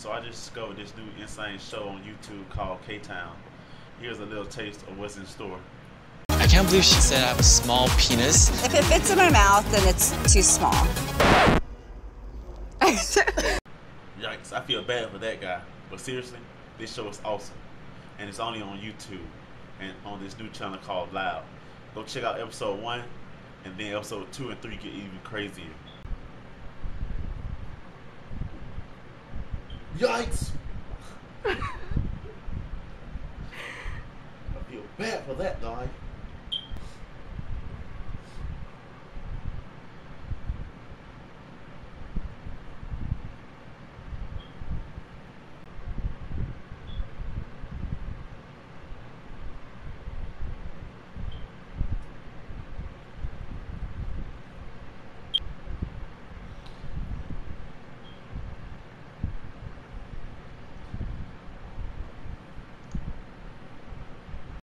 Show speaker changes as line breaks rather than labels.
So I just discovered this new insane show on YouTube called K Town. Here's a little taste of what's in store.
I can't believe she said I have a small penis.
If it fits in my mouth, then it's too small.
Yikes, I feel bad for that guy. But seriously, this show is awesome. And it's only on YouTube and on this new channel called Loud. Go check out episode one, and then episode two and three get even crazier. Yikes! I feel bad for that guy.